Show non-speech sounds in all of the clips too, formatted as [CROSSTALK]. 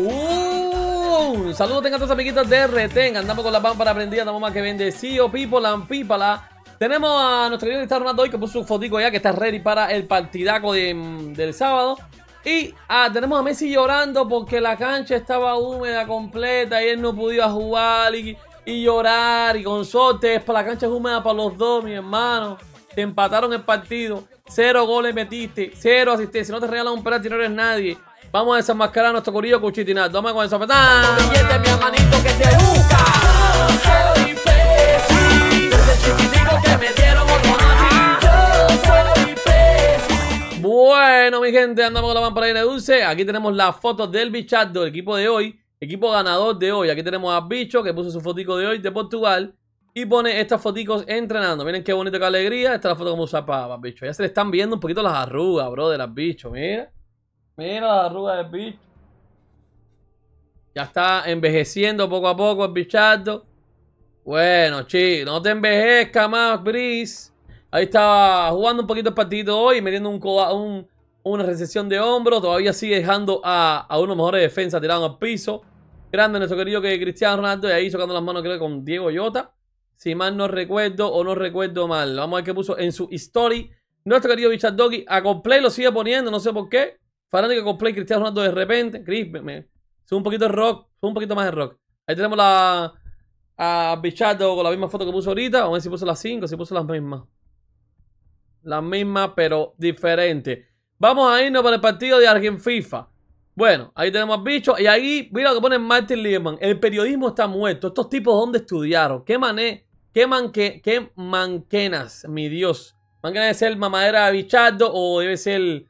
Uh, saludos tengan a todos amiguitos de Reten. Andamos con la pámpara prendida, andamos más que bendecido. Pipo, pípala. Tenemos a nuestro querido Cristiano Ronaldo hoy que puso su fotico ya que está ready para el partidaco del sábado. Y ah, tenemos a Messi llorando porque la cancha estaba húmeda completa y él no podía jugar y, llorar y con sorte. Para la cancha es húmeda para los dos, mi hermano. Te empataron el partido. Cero goles metiste, cero asistencia. No te regalan un penalti, no eres nadie. Vamos a desenmascarar a nuestro corillo cuchitinato. Vamos con eso. Billete, mi hermanito, que se busca. Soy que me dieron Bueno, mi gente, andamos con la de dulce. Aquí tenemos las fotos del bichato del equipo de hoy. Equipo ganador de hoy. Aquí tenemos a Bicho, que puso su fotico de hoy de Portugal. Y pone estas foticos entrenando. Miren qué bonito, qué alegría. Esta es la foto como usa para, bicho. Ya se le están viendo un poquito las arrugas, bro, de las bichos. Mira. Mira las arrugas del bicho. Ya está envejeciendo poco a poco el bichato. Bueno, chicos, no te envejezca más, Brice. Ahí estaba jugando un poquito el partido hoy, metiendo un, una recesión de hombro. Todavía sigue dejando a, a uno de los mejores defensas tirado al piso. Grande nuestro querido que Cristiano Ronaldo. Y ahí sacando las manos, creo con Diego Yota. Si mal no recuerdo o no recuerdo mal. Vamos a ver qué puso en su story. Nuestro querido Bichard a Coldplay lo sigue poniendo, no sé por qué. Fanático Coldplay, Cristiano Ronaldo de repente. Chris, me, sube un poquito de rock, sube un poquito más de rock. Ahí tenemos la a Bichardo con la misma foto que puso ahorita. Vamos a ver si puso las 5, si puso las mismas. Las mismas, pero diferentes. Vamos a irnos para el partido de Argen FIFA. Bueno, ahí tenemos a Bicho. Y ahí, mira lo que pone Martin Lieberman. El periodismo está muerto. Estos tipos, ¿dónde estudiaron? ¿Qué mané? ¿Qué, manque, qué manquenas, mi Dios? ¿Manquenas debe ser mamadera de Bichardo o debe ser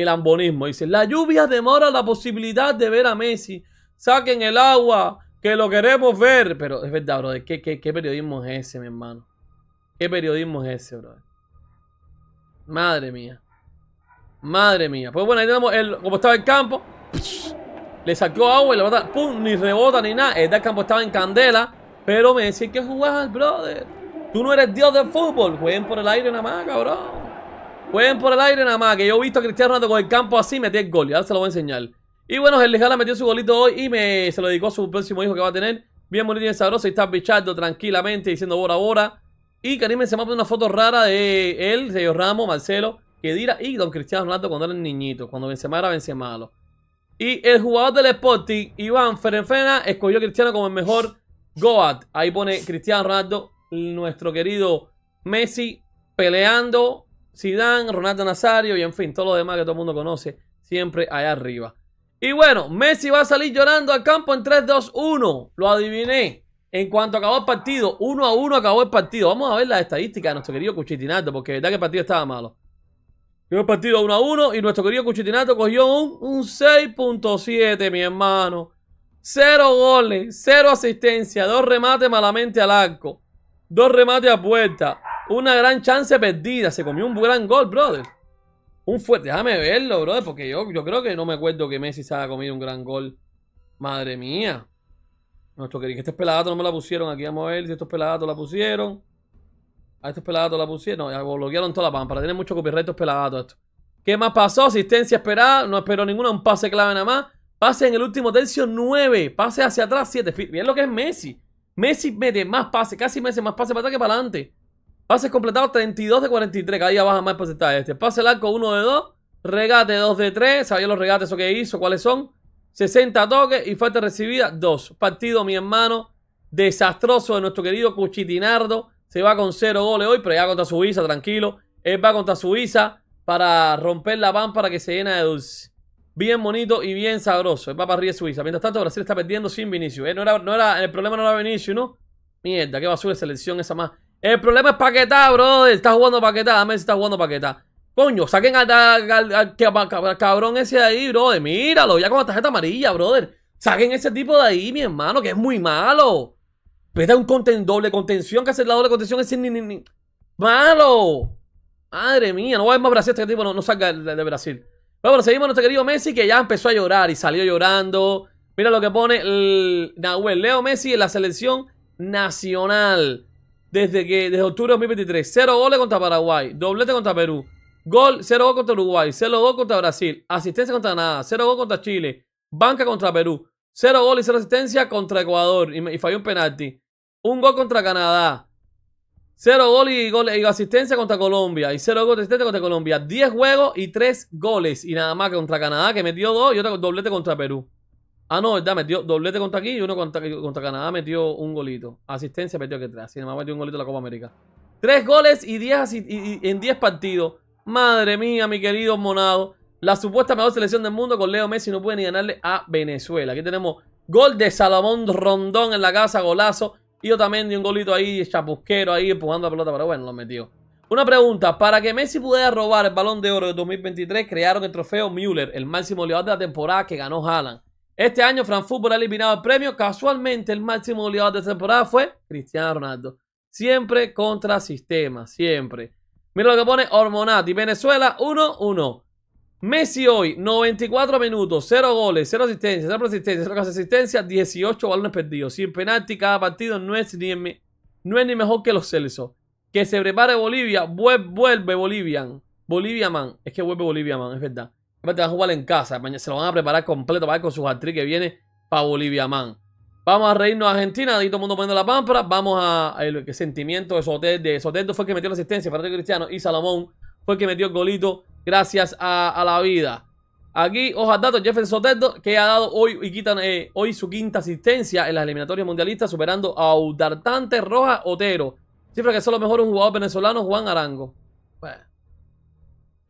el ambonismo? Dice, la lluvia demora la posibilidad de ver a Messi. Saquen el agua, que lo queremos ver. Pero es verdad, bro. ¿Qué, qué, periodismo es ese, mi hermano? ¿Qué periodismo es ese, bro? Madre mía. Madre mía. Pues bueno, ahí tenemos el, como estaba el campo. Le sacó agua y le bota, pum, ni rebota ni nada. El campo estaba en candela. Pero me decía que jugar, brother. Tú no eres dios del fútbol. Jueguen por el aire nada más, cabrón. Jueguen por el aire nada más. Que yo he visto a Cristiano Ronaldo con el campo así metí el gol. Y ahora se lo voy a enseñar. Y bueno, el Lijala metió su golito hoy y me, se lo dedicó a su próximo hijo que va a tener. Bien bonito y sabroso. Y está bichando tranquilamente diciendo bora bora. Y Karim me una foto rara de él, Sergio Ramos, Marcelo, Kedira y Don Cristiano Ronaldo cuando era niñito. Cuando Benzema era Benzema malo. Y el jugador del Sporting, Iván Ferenfena, escogió a Cristiano como el mejor Goat. Ahí pone Cristiano Ronaldo, nuestro querido Messi, peleando, Zidane, Ronaldo Nazario y en fin, todo lo demás que todo el mundo conoce, siempre allá arriba. Y bueno, Messi va a salir llorando al campo en 3-2-1. Lo adiviné. En cuanto acabó el partido, 1 a 1 acabó el partido. Vamos a ver las estadísticas de nuestro querido Cuchitinato, porque verdad que el partido estaba malo. Quedó el partido 1 a 1 y nuestro querido Cuchitinato cogió un, un 6.7, mi hermano. Cero goles, cero asistencia, dos remates malamente al arco, dos remates a puerta, una gran chance perdida. Se comió un gran gol, brother. Un fuerte, déjame verlo, brother, porque yo, yo creo que no me acuerdo que Messi se haya comido un gran gol. Madre mía. Nuestro querido, estos peladatos no me la pusieron. Aquí vamos a ver si estos peladatos la pusieron. A estos peladatos la pusieron. Ya bloquearon toda la pámpara. Tienen mucho copyright estos peladatos esto. ¿Qué más pasó? Asistencia esperada. No espero ninguna. Un pase clave nada más. Pase en el último tercio 9. Pase hacia atrás 7. Miren lo que es Messi. Messi mete más pase. Casi Messi más pase para atrás que para adelante. Pases completados 32 de 43. Cada día baja más el porcentaje este. Pase el arco 1 de 2. Regate 2 de 3. Sabía los regates eso que hizo. ¿Cuáles son? 60 toques y falta recibida 2. Partido, mi hermano. Desastroso de nuestro querido Cuchitinardo. Se va con 0 goles hoy, pero ya contra Suiza, tranquilo. Él va contra Suiza para romper la para que se llena de dulce. Bien bonito y bien sabroso. Él va para arriba Suiza. Mientras tanto, Brasil está perdiendo sin Vinicius. ¿eh? No era, no era, el problema no era Vinicius, ¿no? Mierda, qué basura de selección esa más. El problema es Paquetá, bro. Está jugando Paquetá. Dame si está jugando Paquetá. Coño, saquen al, cabrón ese de ahí, brother. Míralo, ya con la tarjeta amarilla, brother. Saquen ese tipo de ahí, mi hermano, que es muy malo. Vete un conten doble contención, que hace la doble contención es ni, ni, ni. Malo. Madre mía, no voy a ver más Brasil, este tipo no, no salga de, Brasil. Bueno, seguimos a nuestro querido Messi, que ya empezó a llorar y salió llorando. Mira lo que pone el Nahuel Leo Messi en la selección nacional desde que desde octubre de 2023. Cero goles contra Paraguay, doblete contra Perú, gol, cero gol contra Uruguay, cero gol contra Brasil, asistencia contra nada, cero gol contra Chile, Banca contra Perú. Cero gol y cero asistencia contra Ecuador. Y, falló un penalti. Un gol contra Canadá. Cero gol y, gol y asistencia contra Colombia. Y cero gol y asistencia contra Colombia. Diez juegos y tres goles. Y nada más contra Canadá, que metió dos y otro doblete contra Perú. Ah, no, verdad, metió doblete contra aquí y uno contra, contra Canadá metió un golito. Asistencia metió que tres. Así nada más metió un golito en la Copa América. Tres goles y, diez, en diez partidos. Madre mía, mi querido Monado. La supuesta mejor selección del mundo con Leo Messi no puede ni ganarle a Venezuela. Aquí tenemos gol de Salomón Rondón en la casa, golazo. Y yo también di un golito ahí, chapusquero ahí, empujando la pelota, pero bueno, lo metió. Una pregunta, para que Messi pudiera robar el Balón de Oro de 2023, crearon el trofeo Müller, el máximo goleador de la temporada que ganó Haaland. Este año, Fran Fútbol ha eliminado el premio. Casualmente, el máximo goleador de temporada fue Cristiano Ronaldo. Siempre contra sistema, siempre. Mira lo que pone Hormonati. Venezuela 1-1. Messi hoy, 94 minutos, 0 goles, 0 asistencias, 0 asistencias, 0 asistencia, 18 balones perdidos. Sin penalti cada partido no es ni, no es ni mejor que los Celsos. Que se prepare Bolivia, vuelve Bolivian. Bolivia man. Es que vuelve Bolivia man, es verdad. Aparte van a jugar en casa, se lo van a preparar completo para ir con su hat que viene para Bolivia man. Vamos a reírnos a Argentina, ahí todo el mundo poniendo la pámpara. Vamos a, el sentimiento de Soteldo. De fue el que metió la asistencia, para Cristiano y Salomón fue el que metió el golito gracias a, la vida. Aquí, hojas datos, Jefferson Soteldo, que ha dado hoy y quitan eh, hoy su quinta asistencia en las eliminatorias mundialistas, superando a Udartante Roja Otero. Cifra que solo mejor un jugador venezolano, Juan Arango.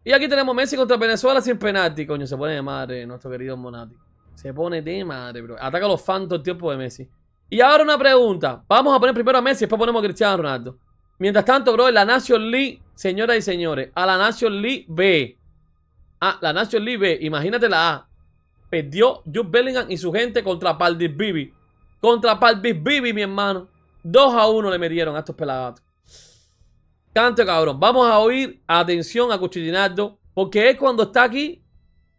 Y aquí tenemos Messi contra Venezuela sin penalti. Coño, se pone de madre nuestro querido Monati. Se pone de madre, bro. Ataca a los fans todo el tiempo de Messi. Y ahora una pregunta. Vamos a poner primero a Messi, después ponemos a Cristiano Ronaldo. Mientras tanto, bro, la Nation League, señoras y señores, a la Nation League B. Ah, la Nation League B, imagínate la A. Perdió Jude Bellingham y su gente contra Paldis Bibi. Contra Paldis Bibi, mi hermano. 2 a 1 le metieron a estos pelagatos. Canto, cabrón. Vamos a oír, atención a Cuchillinaldo, porque es cuando está aquí,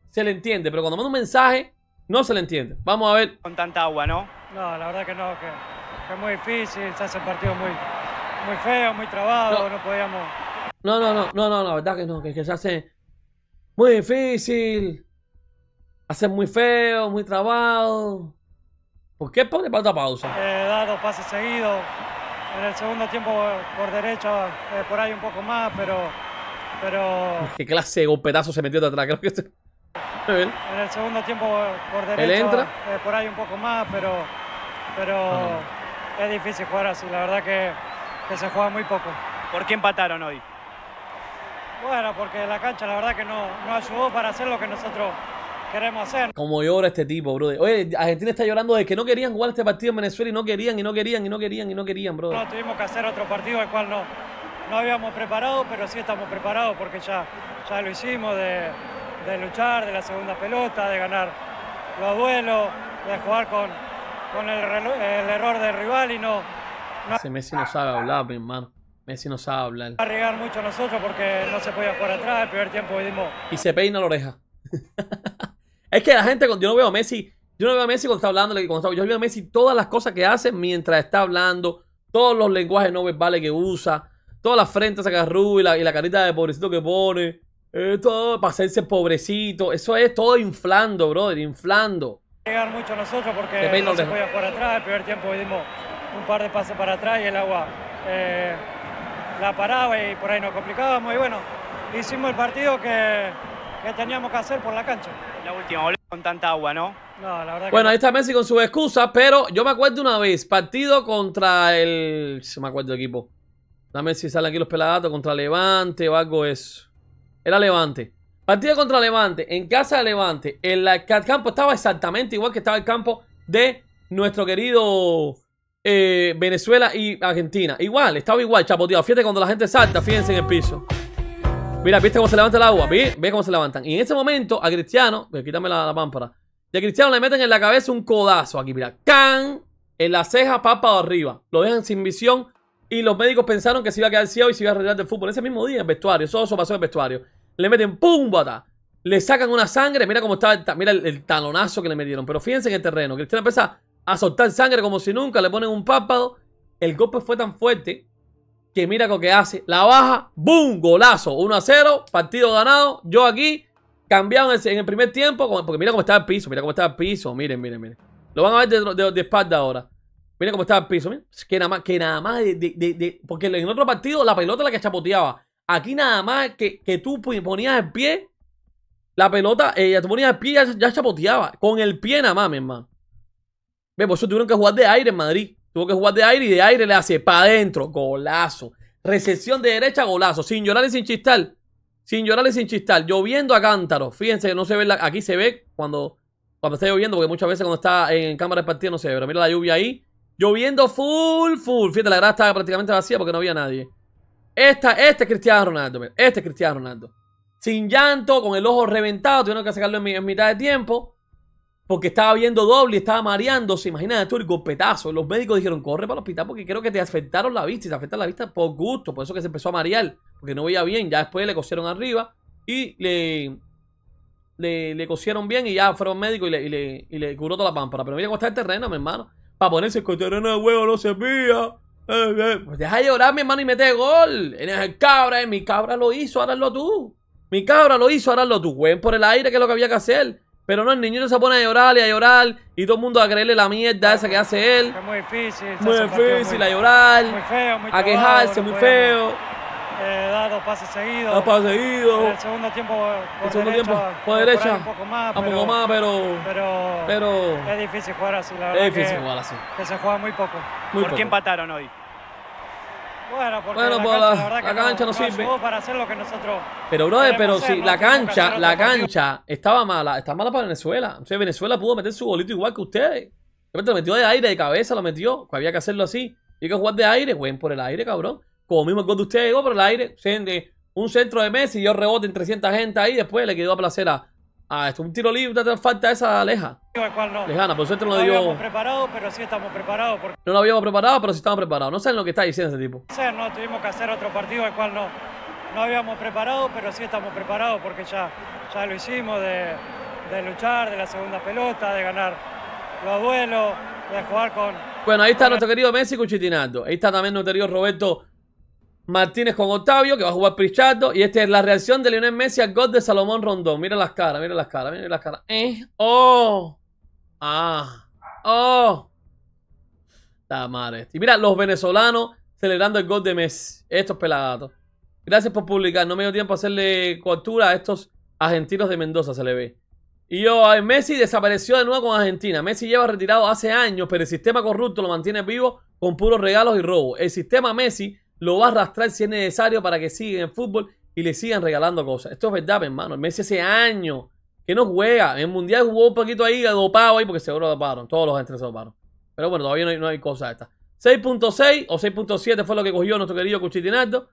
se le entiende. Pero cuando manda un mensaje, no se le entiende. Vamos a ver. Con tanta agua, ¿no? No, la verdad que no, que, es muy difícil. Se hace el partido muy, muy feo, muy trabado, no, podíamos... No, no, no, no, no, la verdad que no, que, que se hace muy difícil, hace muy feo, muy trabado. ¿Por qué pone falta pausa? Eh, da dos pases seguidos. En el segundo tiempo por derecha, eh, por ahí un poco más, pero... pero... [LAUGHS] ¿Qué clase de golpetazo se metió de atrás? Creo que este... [LAUGHS] En el segundo tiempo por derecha, ¿Él entra? Eh, por ahí un poco más, pero... pero es difícil jugar así. La verdad que que se juega muy poco. ¿Por qué empataron hoy? Bueno, porque la cancha la verdad que no, no ayudó para hacer lo que nosotros queremos hacer. Como llora este tipo, brother. Oye, Argentina está llorando de que no querían jugar este partido en Venezuela y no querían, y no querían, y no querían, y no querían, brother. No, tuvimos que hacer otro partido al cual no, no habíamos preparado, pero sí estamos preparados porque ya, ya lo hicimos de, de luchar, de la segunda pelota, de ganar los duelos, de jugar con, con el, el error del rival y no, ese Messi no sabe hablar, mi hermano. Messi no sabe hablar. a Arriesgar mucho nosotros porque no se podía jugar atrás. El primer tiempo dimos. Y se peina la oreja. [LAUGHS] es que la gente, yo no veo a Messi. Yo no veo a Messi cuando está hablando. yo veo a Messi todas las cosas que hace mientras está hablando. Todos los lenguajes no verbales que usa. Todas las frentes que y la, y la carita de pobrecito que pone. todo para hacerse pobrecito. Eso es todo inflando, brother. Inflando. Llegar mucho nosotros porque no se podía jugar atrás. El primer tiempo dimos un par de pases para atrás y el agua eh, la paraba y por ahí nos complicábamos. Y bueno, hicimos el partido que, que teníamos que hacer por la cancha. La última, con tanta agua, ¿no? No, la verdad Bueno, ahí está Messi con su excusa, pero yo me acuerdo una vez, partido contra el... Se me acuerdo el equipo. Dame si salen aquí los peladatos contra Levante o algo eso. Era Levante. Partido contra Levante, en casa de Levante. El, el campo estaba exactamente igual que estaba el campo de nuestro querido eh, Venezuela y Argentina. Igual, estaba igual, chapoteado. Fíjate cuando la gente salta, fíjense en el piso. Mira, ¿viste cómo se levanta el agua? ¿Ve? ¿Ve cómo se levantan? Y en ese momento, a Cristiano, quítame la, la pámpara. Y a Cristiano le meten en la cabeza un codazo aquí, mira. ¡Can! En la ceja, papa arriba. Lo dejan sin visión. Y los médicos pensaron que se iba a quedar ciego y se iba a retirar del fútbol. Ese mismo día en vestuario. Eso, eso pasó en vestuario. Le meten ¡pum! Bata. Le sacan una sangre. Mira cómo estaba. Mira el, el, talonazo que le metieron. Pero fíjense en el terreno. Cristiano empieza a soltar sangre como si nunca, le ponen un párpado. El golpe fue tan fuerte que mira lo que hace. La baja, ¡boom! Golazo. 1 a 0, partido ganado. Yo aquí Cambiaron ese- en el primer tiempo, porque mira cómo está el piso, mira cómo está el piso, miren, miren, miren. Lo van a ver de, de- espalda ahora. Miren cómo está el piso, miren. Que nada más, que nada más porque en otro partido la pelota es la que chapoteaba. Aquí nada más que, que tú ponías el pie, la pelota, eh, ya tú ponías el pie ya, ya chapoteaba. Con el pie nada más, mi hermano. Por eso tuvieron que jugar de aire en Madrid. Tuvo que jugar de aire y de aire le hace para adentro. Golazo. Recepción de derecha, golazo. Sin llorar y sin chistar. Sin llorar y sin chistar. Lloviendo a cántaro. Fíjense que no se ve. aquí se ve cuando, cuando está lloviendo, porque muchas veces cuando está en cámara de partido no se ve. Pero mira la lluvia ahí. Lloviendo full, full. Fíjate, la grada estaba prácticamente vacía porque no había nadie. Esta, este es Cristiano Ronaldo. Este es Cristiano Ronaldo. Sin llanto, con el ojo reventado. Tuvieron que sacarlo en mitad de tiempo. Porque estaba viendo doble y estaba mareándose. Imagínate tú el golpetazo. Los médicos dijeron, corre para el hospital porque creo que te afectaron la vista. Y te afecta la vista por gusto. Por eso que se empezó a marear. Porque no veía bien. Ya después le cosieron arriba. Y le, le, cosieron bien. Y ya fueron médicos y le, y le, curó toda la pámpara. Pero mira cómo está el terreno, mi hermano. Para ponerse con terreno de huevo no se pilla. Eh, eh. Pues deja de llorar, mi hermano, y mete gol. Eres el cabra, eh. mi cabra lo hizo, ahora hazlo tú. Mi cabra lo hizo, ahora hazlo tú. Jueguen por el aire, que es lo que había que hacer. Pero no, el niñito se pone a llorar y a llorar. Y todo el mundo a creerle la mierda esa que hace él. Es muy difícil. Muy difícil, muy- a llorar. Muy feo, muy A quejarse, muy feo. Eh, dar dos pases seguidos. No pasa En seguido. el segundo tiempo por El segundo derecha, tiempo por mejorar derecha. un poco más, Un pero, poco más, pero. pero, Pero. es difícil jugar así, la verdad Es difícil que, jugar así. que se juega muy poco. ¿Por poco. qué empataron hoy? Bueno, porque Bueno, la, pues cancha, la- la verdad la que cancha no sirve. para hacer lo que nosotros Pero, brother, pero hacer, si ¿no? la cancha, la cancha estaba mala, está mala para Venezuela. O sea, Venezuela pudo meter su golito igual que ustedes. De repente lo metió de aire, de cabeza, lo metió. Había que hacerlo así. Y hay que jugar de aire, jueguen por el aire, cabrón. Como mismo el gol de ustedes llegó por el aire. de un centro de Messi, dio rebote en 300 gente ahí. Después le quedó a placer a, a esto. Un tiro libre, te falta esa aleja. no, Lejana, por suerte no no lo habíamos dio. preparado, pero sí estamos preparados porque No lo habíamos preparado, pero sí estábamos preparados. No saben lo que está diciendo ese tipo. ¿no? Tuvimos que hacer otro partido al cual no, no habíamos preparado, pero sí estamos preparados porque ya, ya lo hicimos de, de luchar, de la segunda pelota, de ganar los duelos, de jugar con, Bueno, ahí está nuestro querido Messi con Chitinaldo. Ahí está también nuestro querido Roberto Martínez con Octavio, que va a jugar Prichato. Y esta es la reacción de Lionel Messi al gol de Salomón Rondón. Mira las caras, mira las caras, mira las caras. Eh, oh, ah, oh. La madre. Y mira, los venezolanos celebrando el gol de Messi. Estos pelagatos. Gracias por publicar. No me dio tiempo a hacerle cobertura a estos argentinos de Mendoza, se le ve. Y yo, ay, Messi desapareció de nuevo con Argentina. Messi lleva retirado hace años, pero el sistema corrupto lo mantiene vivo con puros regalos y robos. El sistema Messi lo va a arrastrar si es necesario para que siga en el fútbol y le sigan regalando cosas. Esto es verdad, mi hermano. El Messi hace años que no juega. En el Mundial jugó un poquito ahí, dopado ahí, porque seguro doparon. Todos los entrenadores doparon. Pero bueno, todavía no hay, no hay cosa esta. 6.6 o 6.7 fue lo que cogió nuestro querido Cuchitinaldo.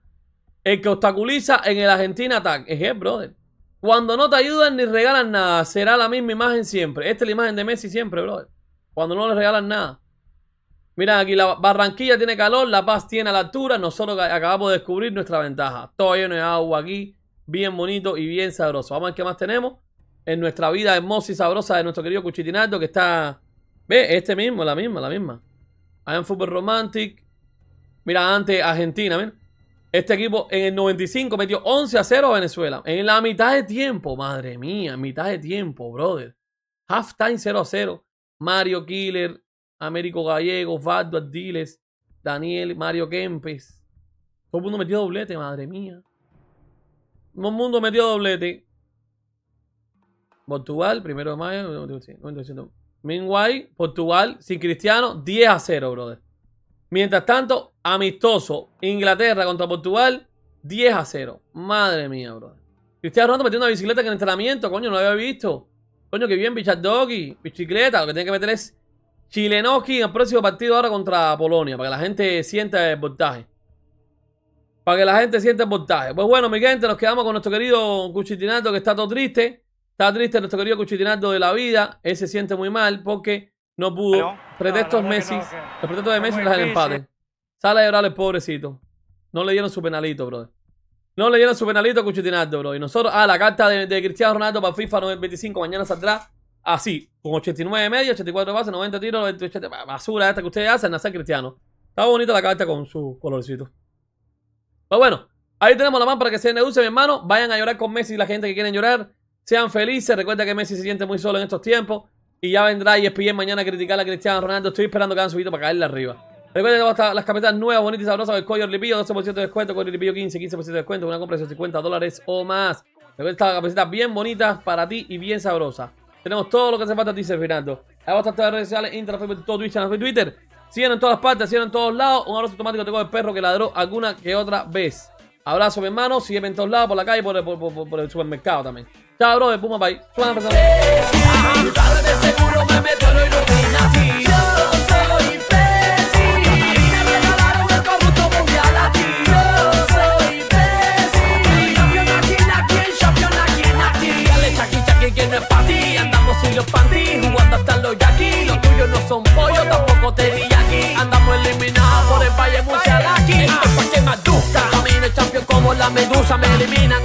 El que obstaculiza en el Argentina Attack. Es él, brother. Cuando no te ayudan ni regalan nada, será la misma imagen siempre. Esta es la imagen de Messi siempre, brother. Cuando no le regalan nada. Mira, aquí la Barranquilla tiene calor, La Paz tiene a la altura. Nosotros ca- acabamos de descubrir nuestra ventaja. Todo lleno de agua aquí, bien bonito y bien sabroso. Vamos a ver qué más tenemos en nuestra vida hermosa y sabrosa de nuestro querido Cuchitinaldo que está... Ve, este mismo, la misma, la misma. Hay un fútbol romantic. Mira, antes Argentina, ¿ven? Este equipo en el 95 metió 11 a 0 a Venezuela. En la mitad de tiempo, madre mía, mitad de tiempo, brother. Halftime 0 a 0. Mario Killer, Américo Gallego, Valdo Ardiles, Daniel, Mario Kempes. Todo el mundo metió doblete, madre mía. Todo el mundo metió doblete. Portugal, primero de mayo. sí, 98. Meanwhile, Portugal sin Cristiano, 10 a 0, brother. Mientras tanto, amistoso, Inglaterra contra Portugal, 10 a 0. Madre mía, brother. Cristiano Ronaldo metió una bicicleta en el entrenamiento, coño, no lo había visto. Coño, que bien, Doggy, bicicleta. Lo que tiene que meter es Chilenoski en el próximo partido ahora contra Polonia, para que la gente sienta el voltaje. Para que la gente sienta el voltaje. Pues bueno, mi gente, nos quedamos con nuestro querido Cuchitinaldo que está todo triste. Está triste nuestro querido Cuchitinaldo de la vida. Él se siente muy mal porque no pudo. No. Pretextos No, Messi. no, que Los pretextos de es Messi tras el empate. Sale a llorar el pobrecito. No le dieron su penalito, brother. No le dieron su penalito a Cuchitinaldo, bro. Y nosotros, ah, la carta de, de Cristiano Ronaldo para FIFA 25 mañana saldrá así, con 89 de media, 84 bases, 90 tiros, 98, basura esta que ustedes hacen, nacer Cristiano. Está bonita la carta con su colorcito. Pues bueno, ahí tenemos la mano para que se use, mi hermano. Vayan a llorar con Messi la gente que quieren llorar. Sean felices. Recuerda que Messi se siente muy solo en estos tiempos. Y ya vendrá ESPN mañana a criticar a Cristiano Ronaldo. Estoy esperando que hagan su video para caerle arriba. Recuerda que las camisetas nuevas, bonitas y sabrosas del Coyo Lipillo. 12% de descuento, Coyo Lipillo 15, 15% de descuento. Una compra de 50 dólares o más. Recuerda estas camisetas bien bonitas para ti y bien sabrosas. Tenemos todo lo que hace falta ti, Fernando. Ahí va a estar las redes sociales, Instagram, Facebook, todo Twitch, channel, Twitter. Siguen en todas partes, siguen en todos lados. Un abrazo automático tengo el perro que ladró alguna que otra vez. Abrazo, mi hermano. Sígueme en todos lados, por la calle, por por, el supermercado también. Chao, bro. Puma, bye. Suena, persona. Como la medusa Me eliminan